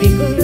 típico.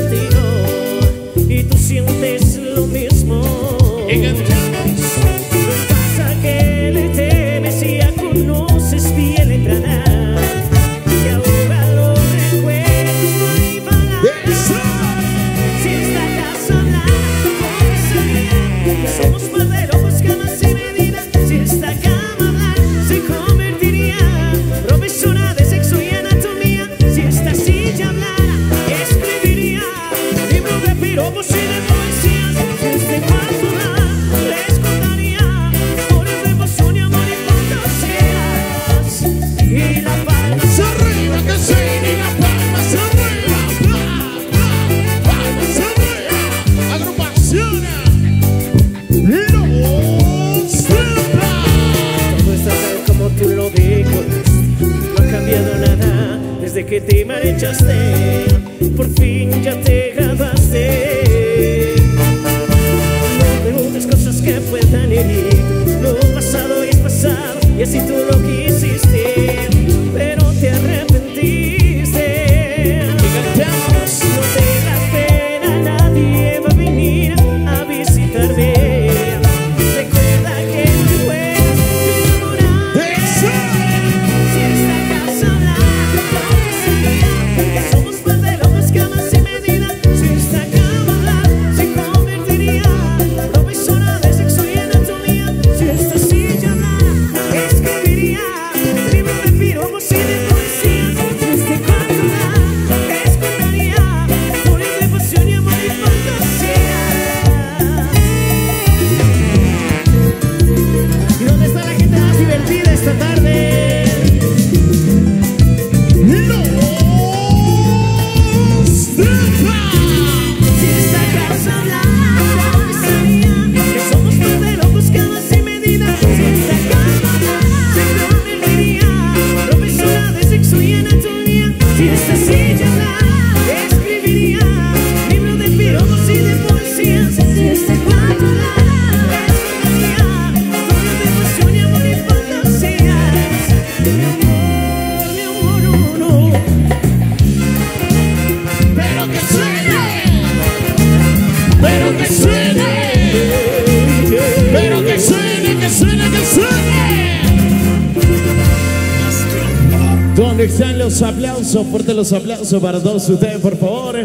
aplausos, fuerte los aplausos para todos ustedes, por favor.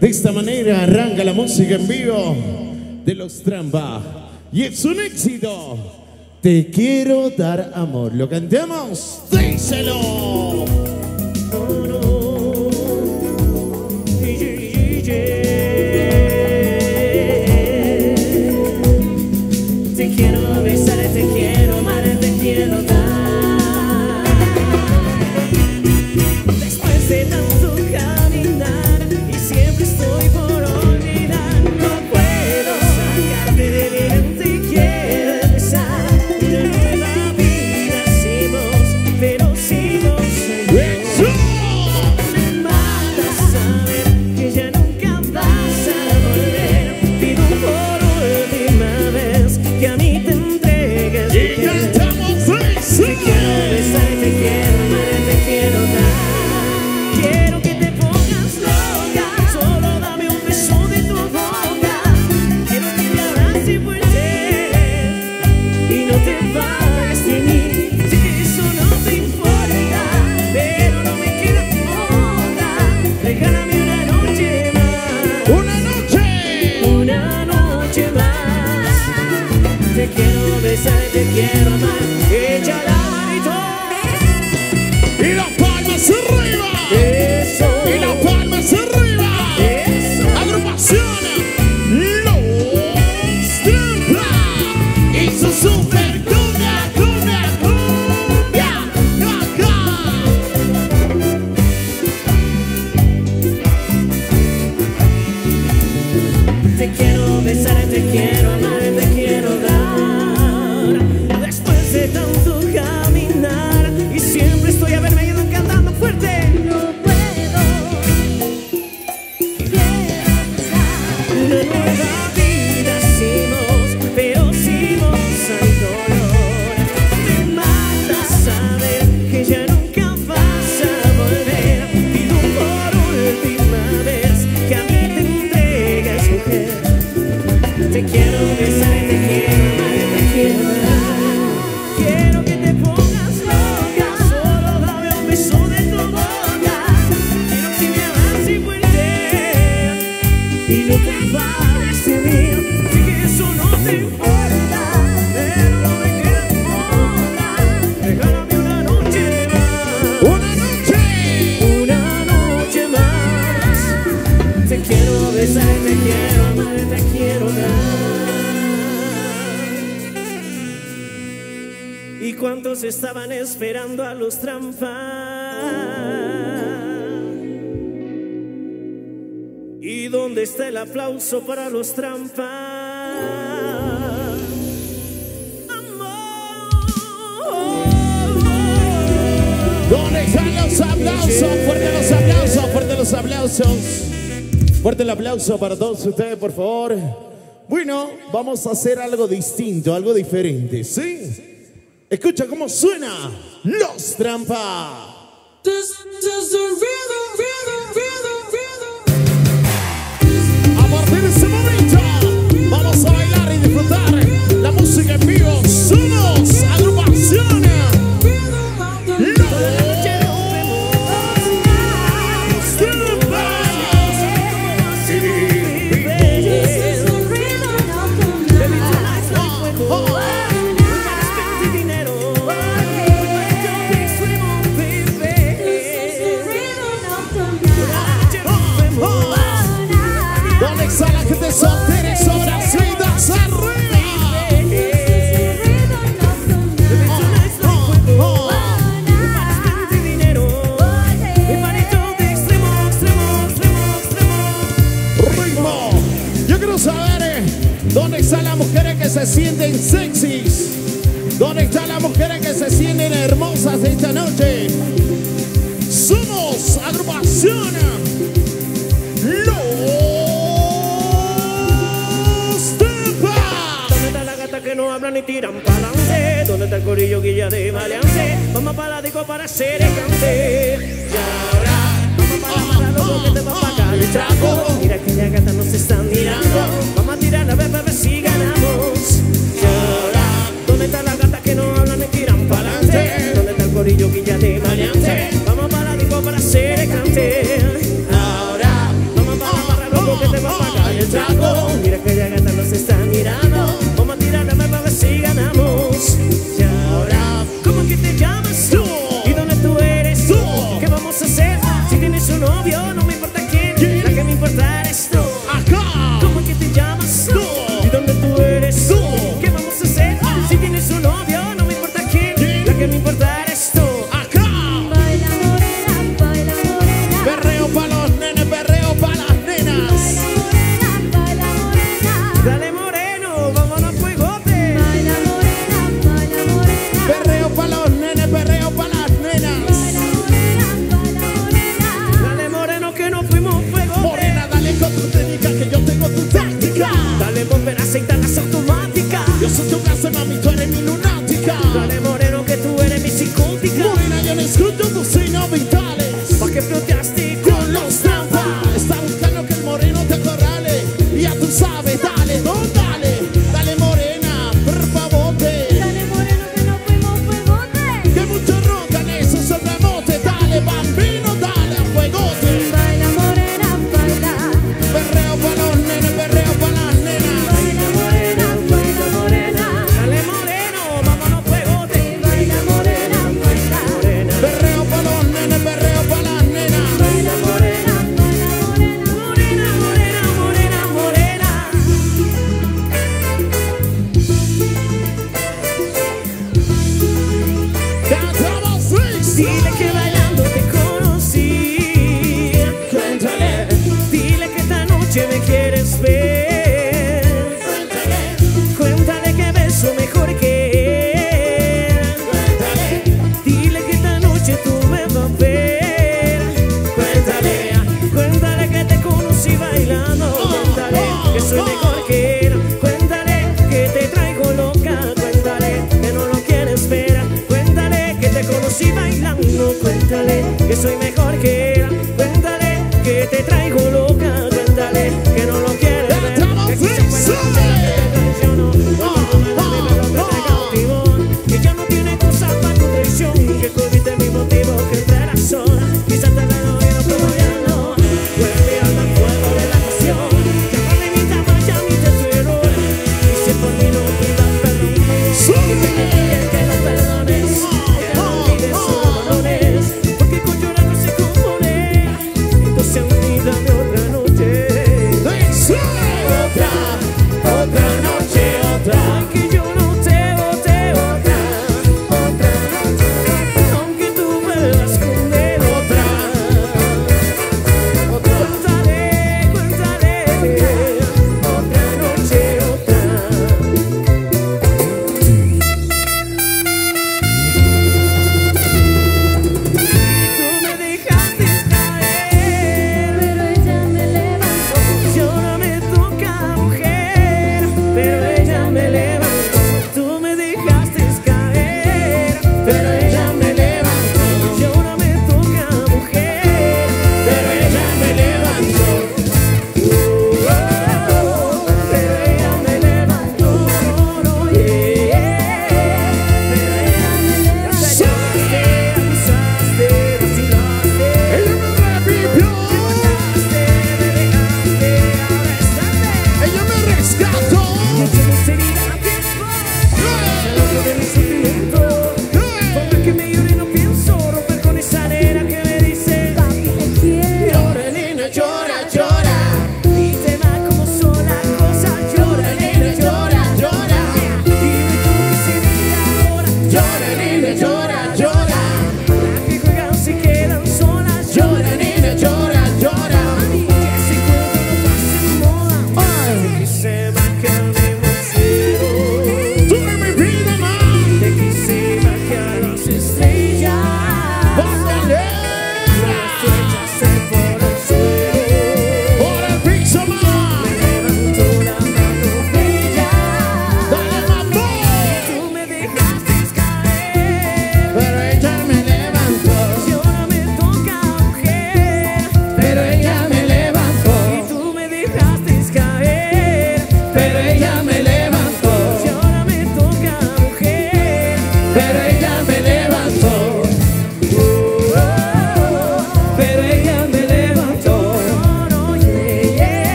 De esta manera arranca la música en vivo de los trampas. Y es un éxito. Te quiero dar amor. Lo cantamos. Díselo. Fuerte el aplauso para todos ustedes, por favor. Bueno, vamos a hacer algo distinto, algo diferente, ¿sí? Escucha cómo suena Los Trampa. A partir de ese momento, vamos a bailar y disfrutar la música en vivo. se sienten sexys? ¿Dónde están las mujeres que se sienten hermosas esta noche? Somos agrupación Los Tempa. ¿Dónde están las gatas que no hablan ni tiran pa'lante? ¿Dónde está el corillo guilla de maleante? Vamos para la disco para hacer el cante. Y ahora ah, ah, que te va a pagar el ah, trago. Mira que ya gata nos están mirando. Vamos a tirar a ver, bebecita ahora, ¿dónde está la gata que no habla ni tiran para adelante? ¿Dónde está el corillo que ya te maleante? Vamos para la para hacer el cante. Ahora, vamos para la barra, loco, que te va a pagar el trago. Mira que ya gata nos está mirando. Vamos a tirar la para ver si ganamos. Ahora,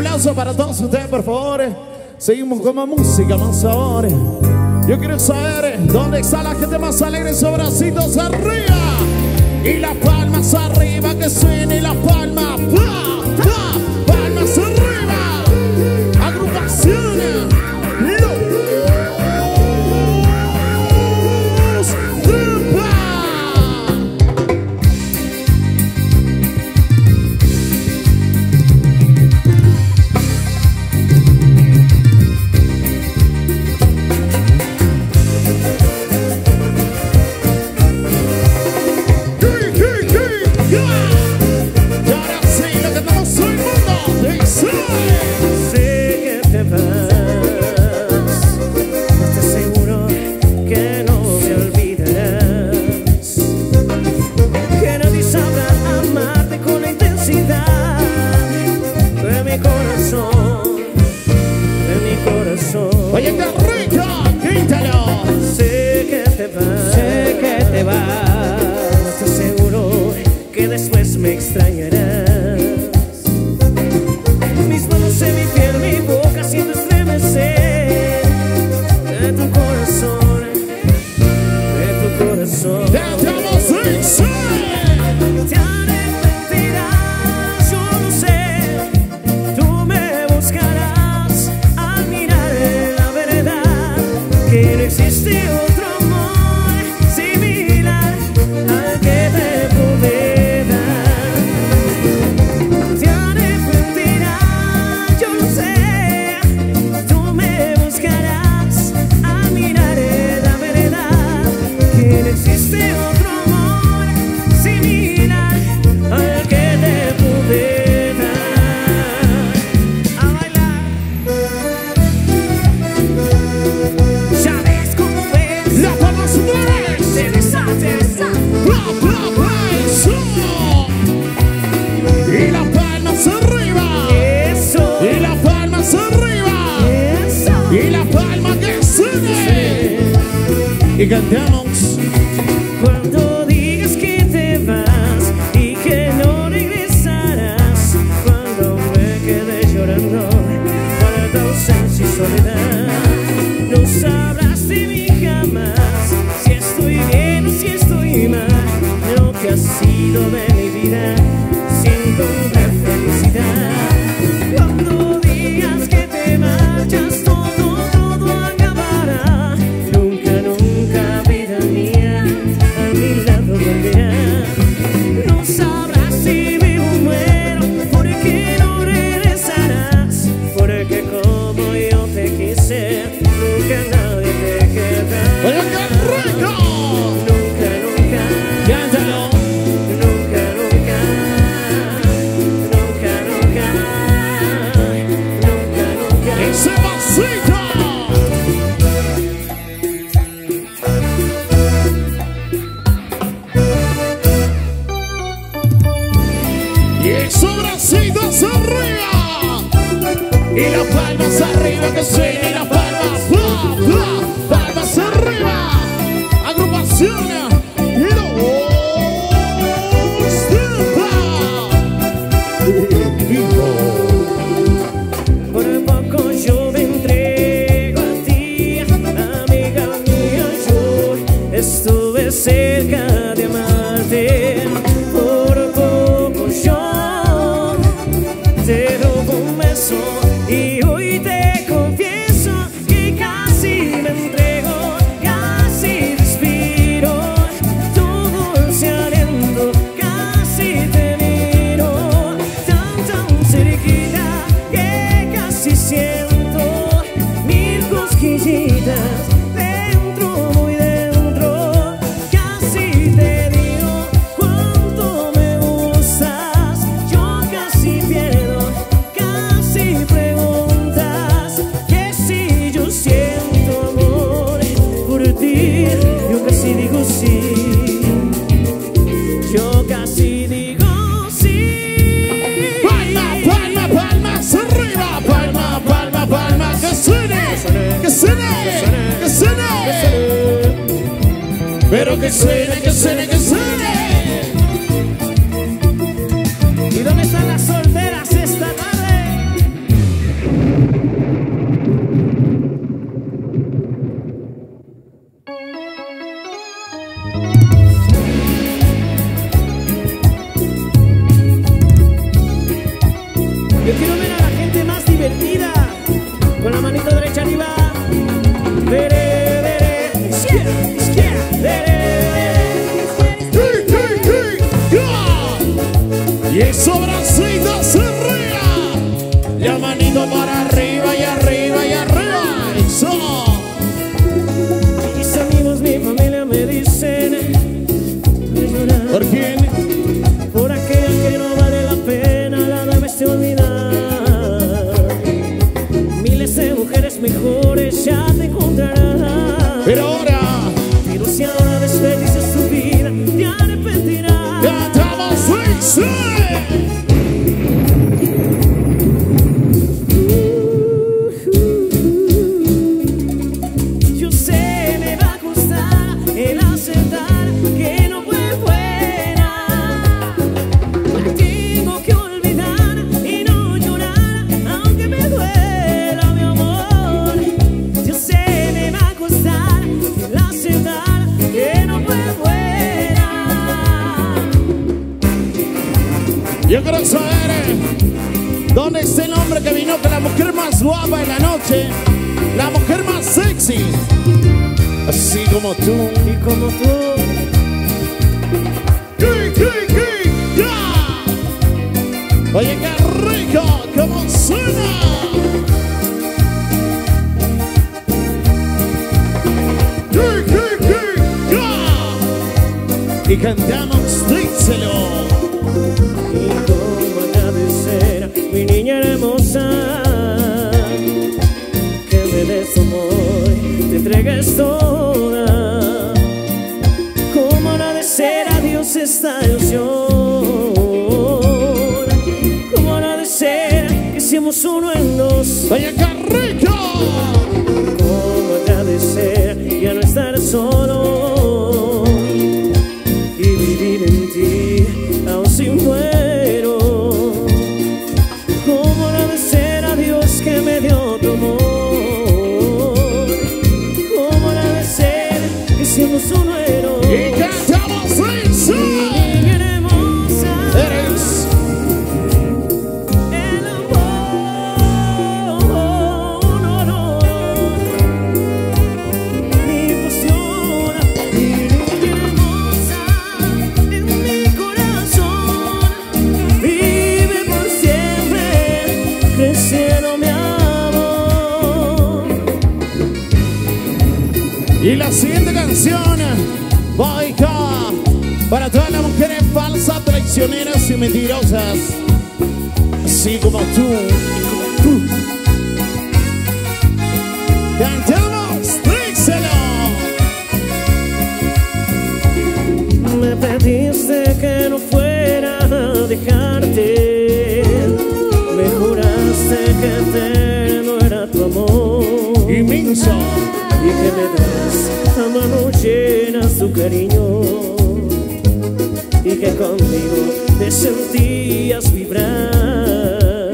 aplauso para todos ustedes, por favor. Seguimos con más música, más sabores. Yo quiero saber dónde está la gente más alegre. Esos bracitos arriba y las palmas arriba que suene y las palmas. Diga Y la siguiente canción va para todas las mujeres falsas, traicioneras y mentirosas. Así como tú. Cantamos, tríxelo. Me pediste que no fuera a dejarte. Me juraste que este no era tu amor. y Inmenso que me das a mano llena su cariño y que conmigo te sentías vibrar.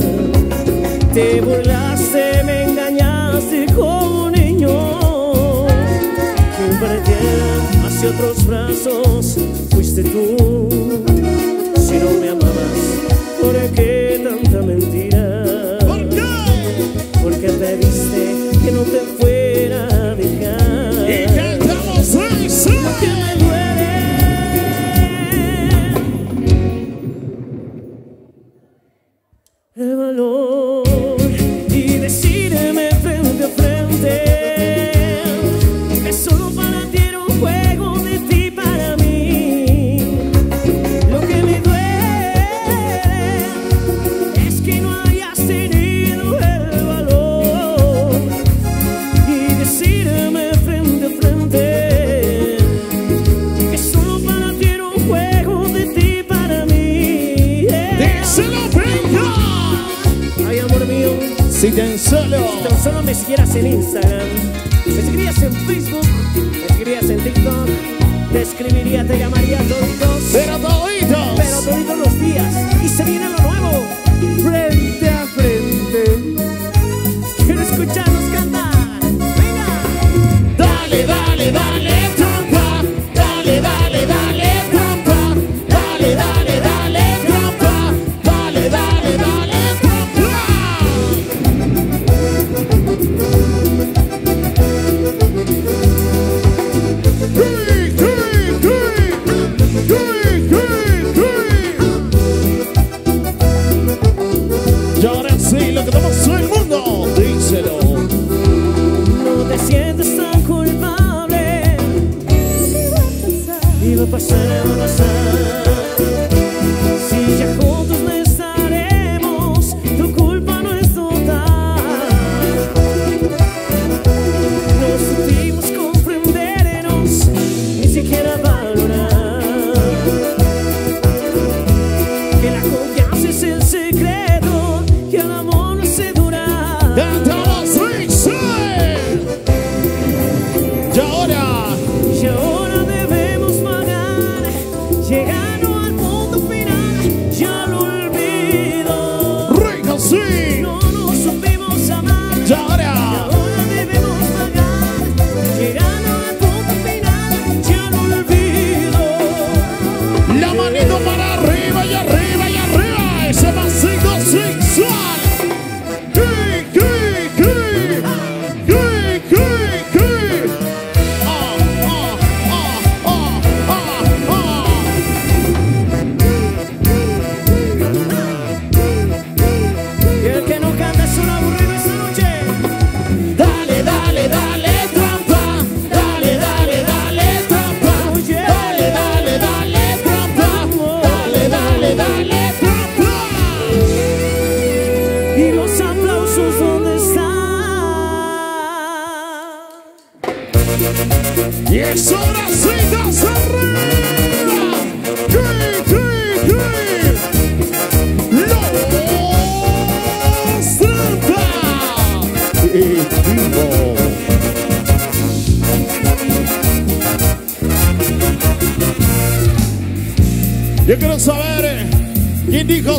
Te burlaste, me engañaste como niño que hacia otros brazos fuiste tú. Si no me amabas, ¿por qué tanta mentira? ¿Por qué? Porque te diste que no te fuiste. que me duele.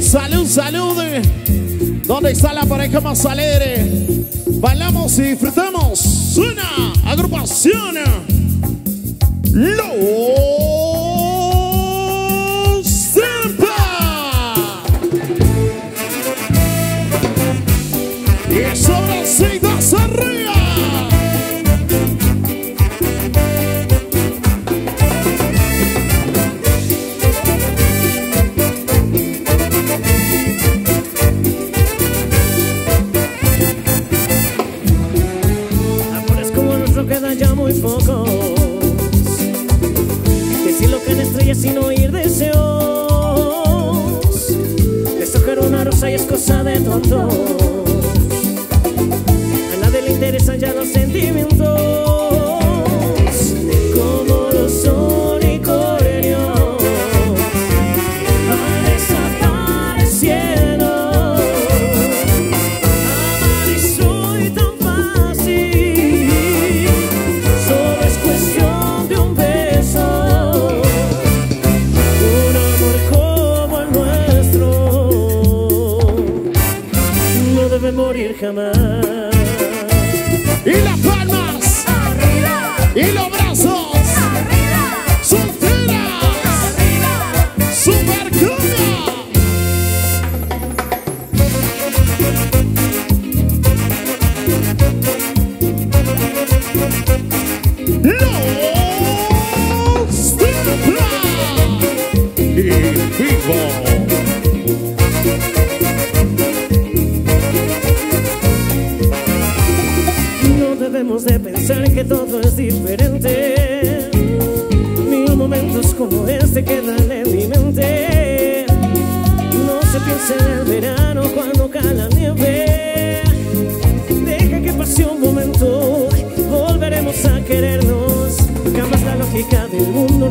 Salud, salud. ¿Dónde está la pareja más alegre? Bailamos y disfrutamos. Una agrupación. ¡Lo! doutor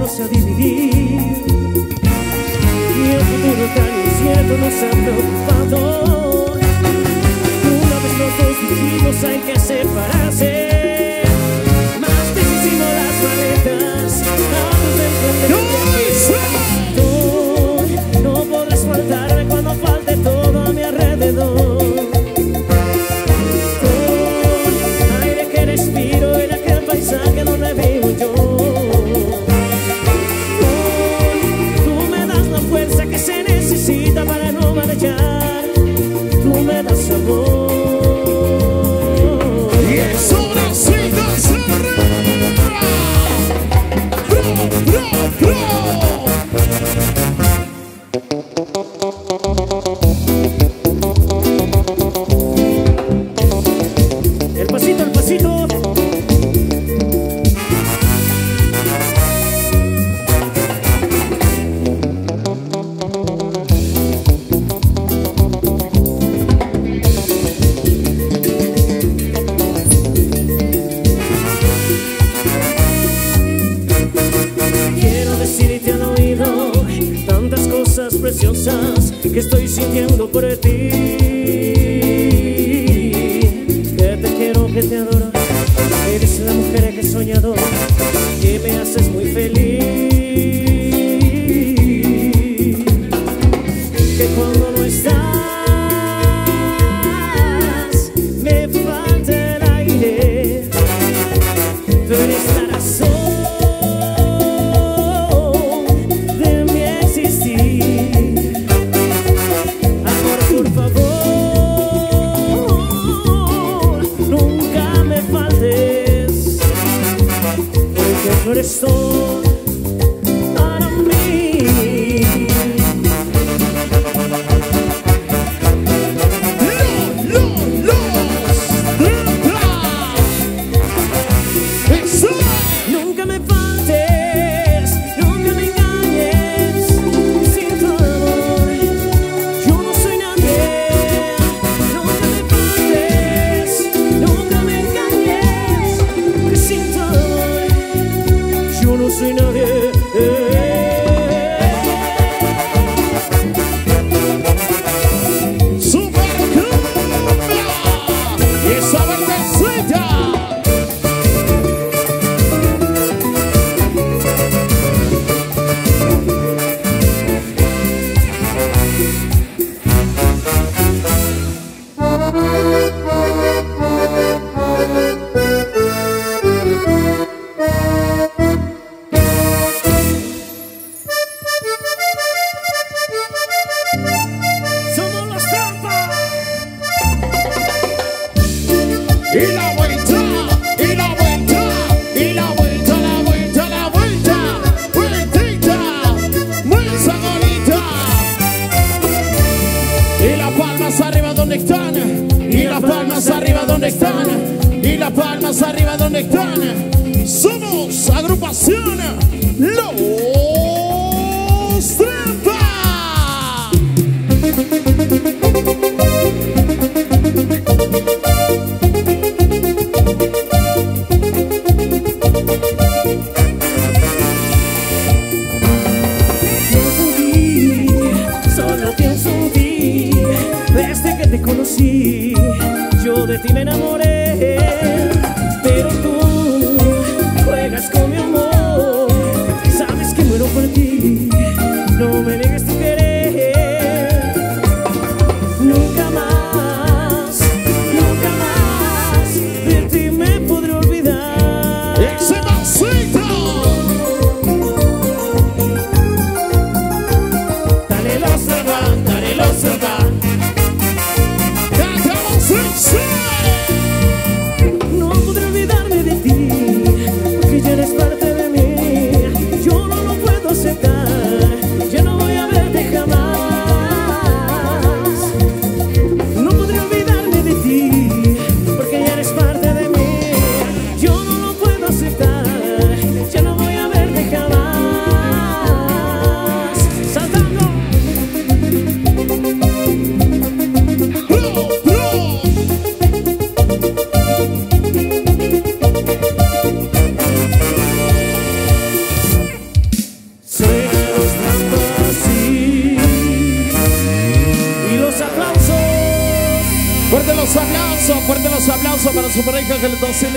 no sé dividir. Y el futuro tan incierto nos ha preocupado. Una vez los dos dijimos hay que separarse.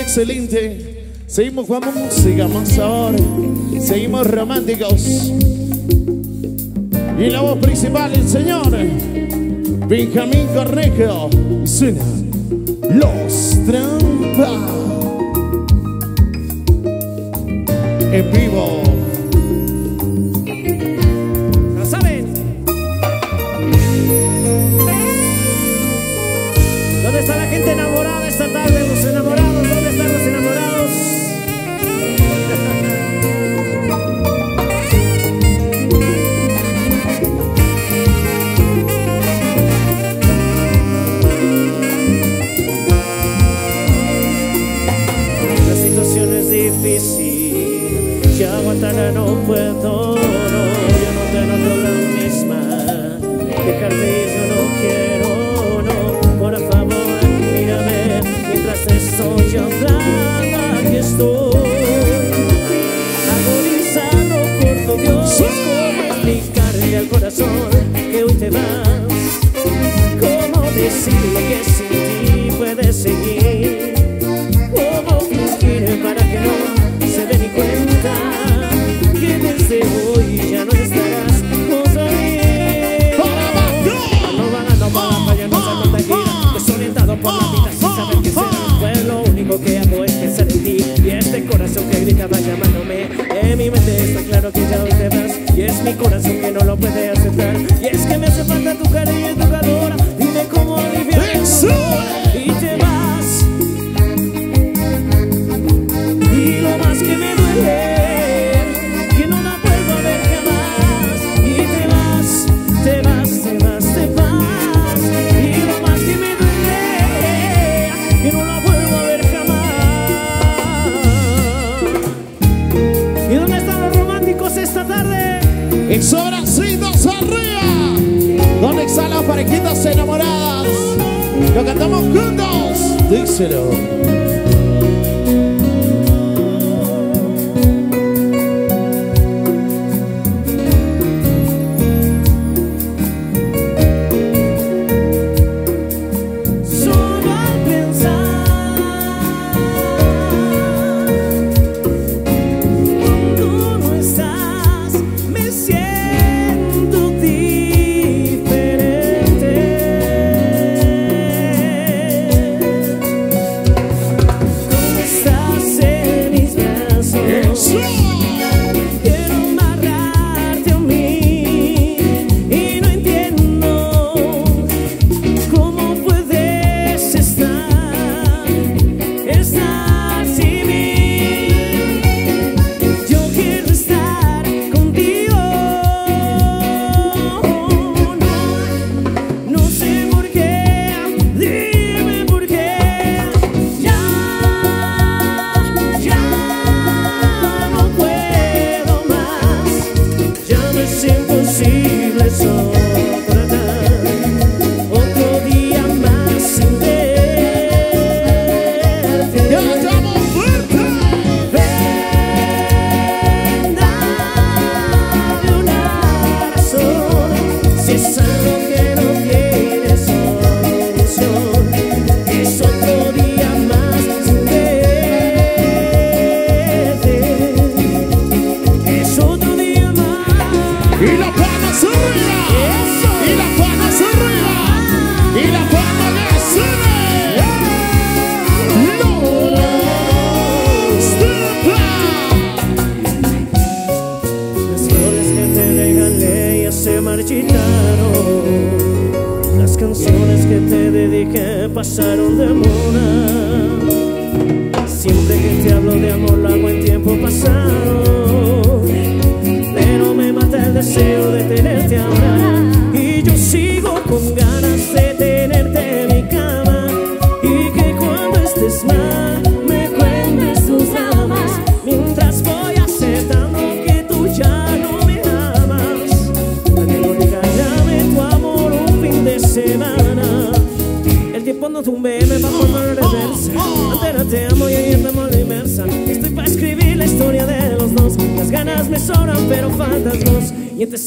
excelente. Seguimos con música más ahora. Seguimos románticos. Y la voz principal, el señor Benjamín Cornejo. Suena Los Trampas. En vivo.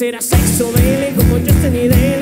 Era sexo, baby, como Justin y Daily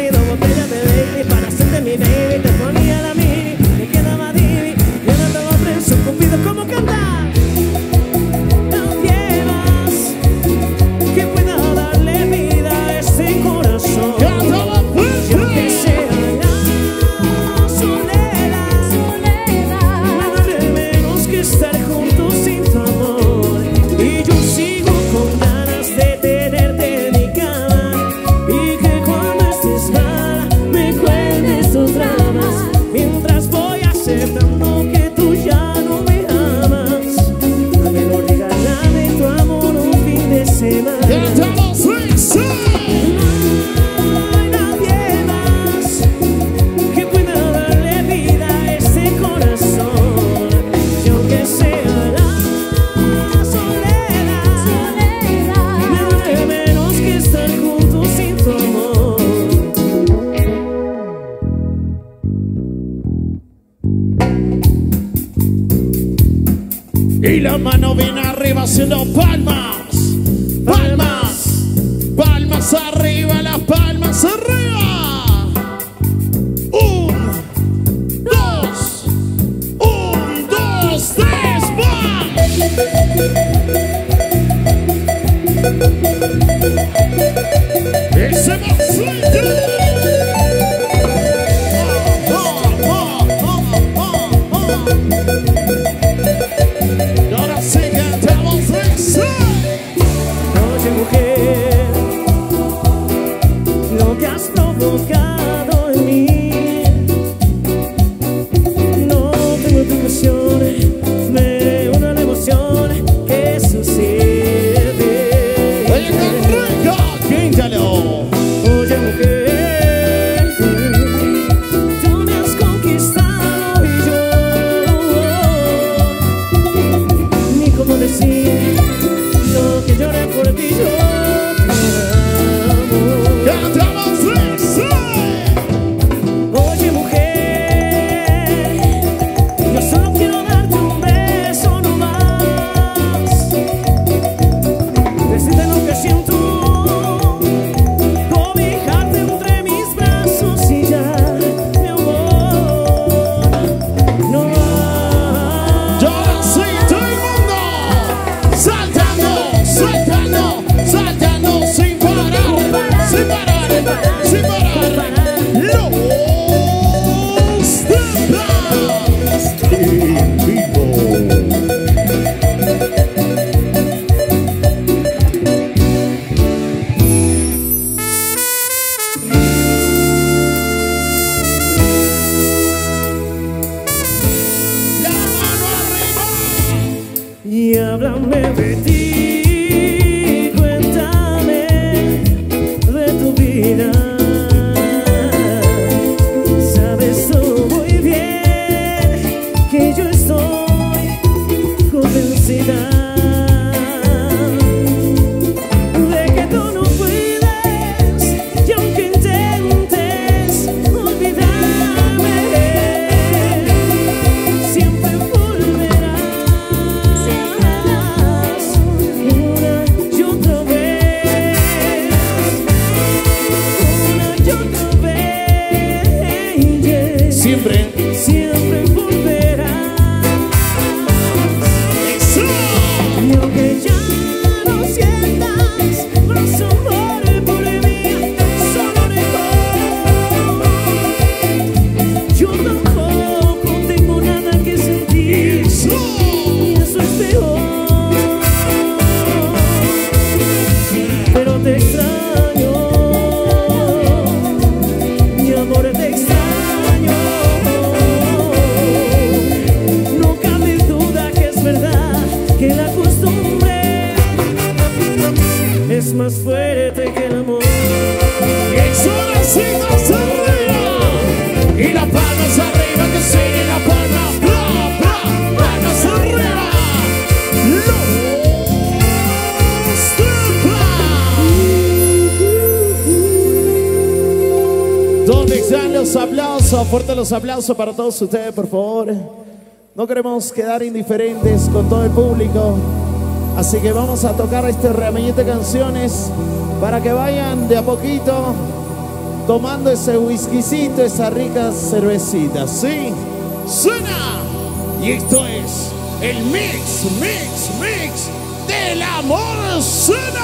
Unos aplausos para todos ustedes, por favor. No queremos quedar indiferentes con todo el público. Así que vamos a tocar este ramillete de canciones para que vayan de a poquito tomando ese whiskycito, esa rica cervecita. ¿Sí? ¡Suena! Y esto es el mix, mix, mix del amor. ¡Suena!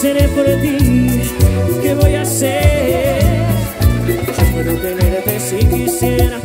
seré por ti? ¿Qué voy a hacer? Yo puedo tenerte si quisiera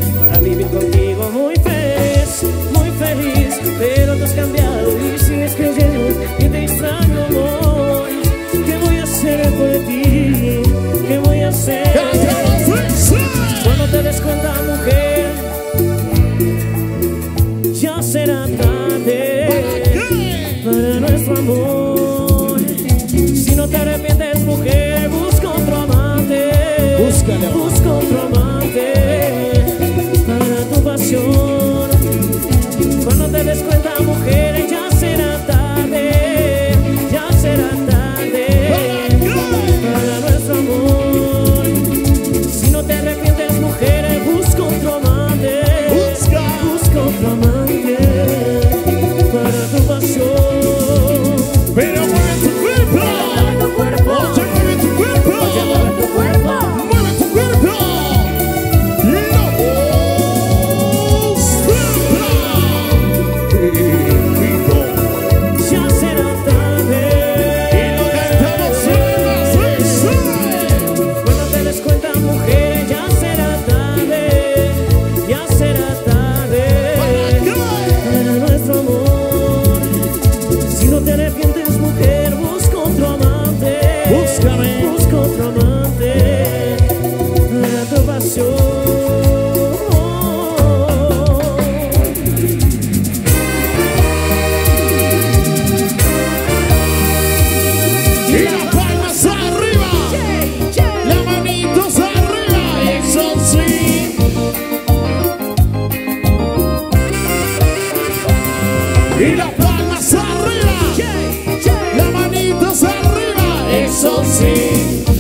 Eso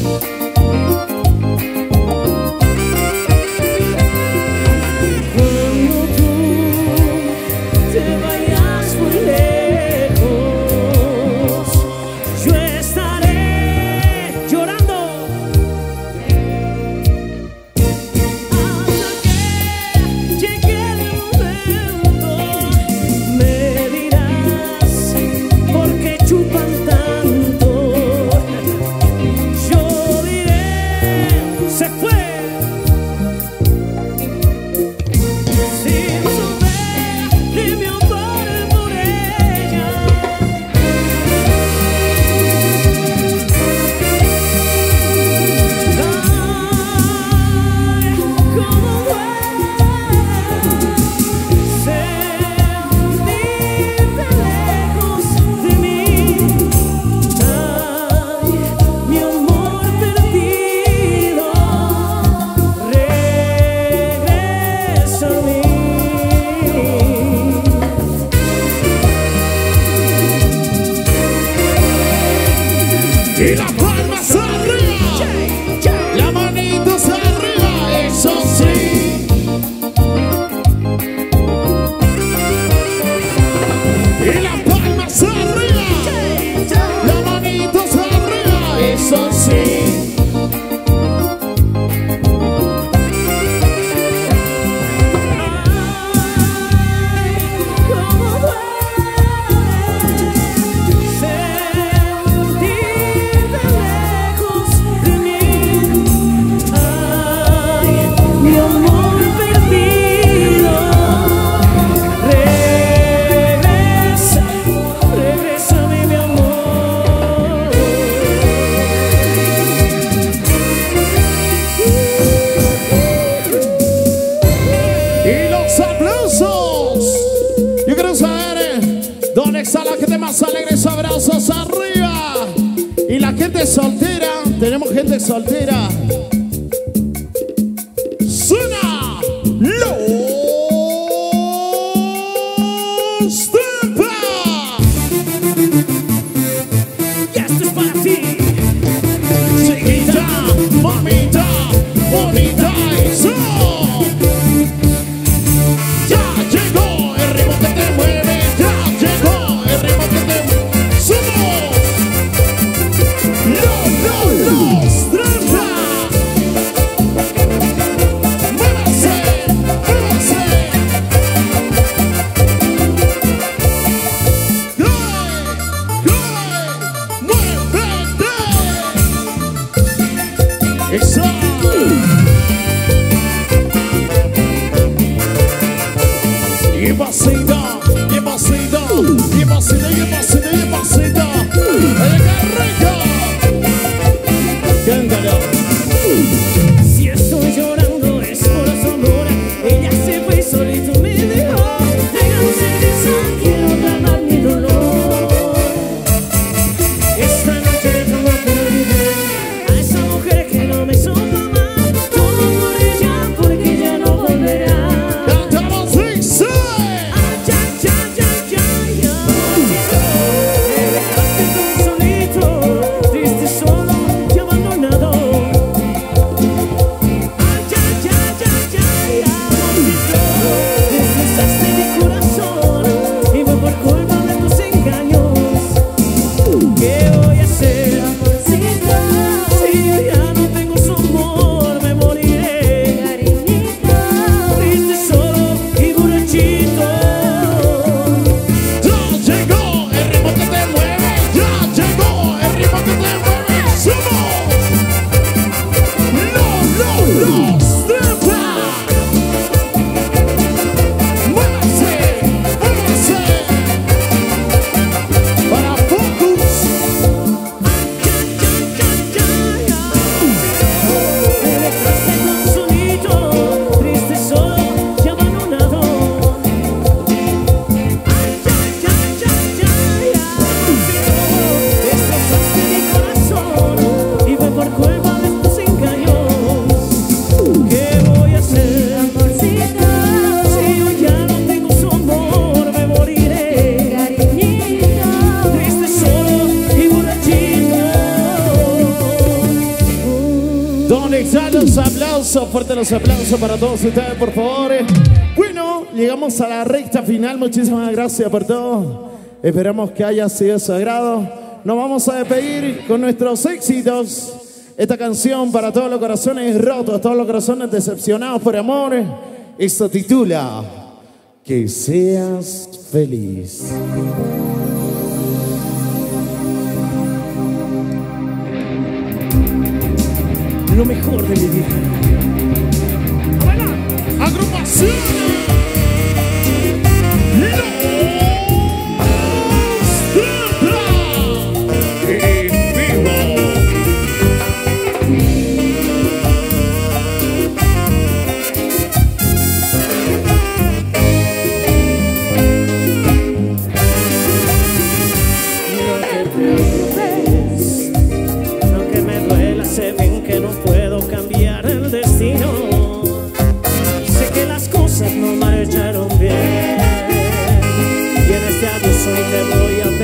soltera. para todos ustedes, por favor. Eh, bueno, llegamos a la recta final. Muchísimas gracias por todo. Esperamos que haya sido su agrado. Nos vamos a despedir con nuestros éxitos. Esta canción para todos los corazones rotos, todos los corazones decepcionados por amor. Esto titula Que seas feliz. Lo mejor de mi vida. Pedro Marcinho. cosas no marcharon bien. Y en este adiós hoy te voy a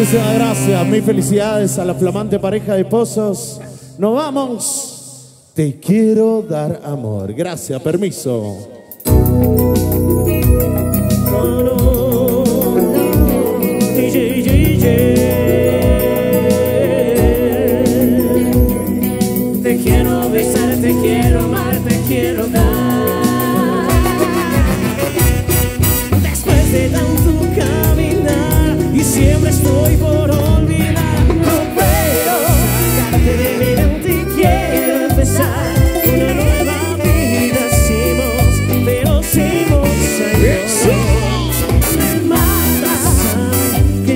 noche se da gracias. Mil felicidades a la flamante pareja de esposos. Nos vamos. Te quiero dar amor. Gracias, permiso. Te quiero besar, te quiero amar, te quiero dar.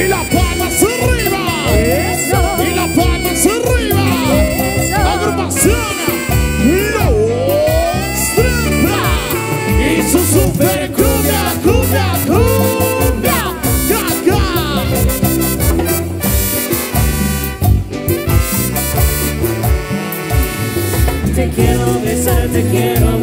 Y la palma hacia arriba. Eso. Y la palma hacia arriba. Eso. Agrupación. Los Tripla. Y su super cumbia, cumbia, cumbia. Gaga. Te quiero besar, te quiero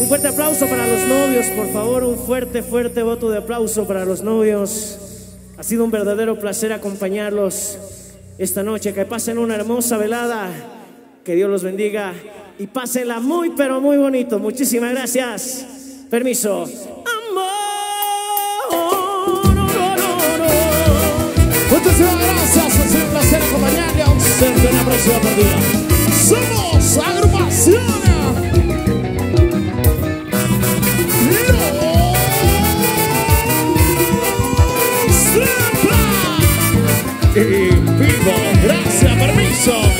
Un fuerte aplauso para los novios, por favor, un fuerte, fuerte voto de aplauso para los novios. Ha sido un verdadero placer acompañarlos esta noche. Que pasen una hermosa velada. Que Dios los bendiga y pásenla muy, pero muy bonito. Muchísimas gracias. Permiso. Ciudad Perdida. Somos agrupaciones. Vivo, gracias, permiso.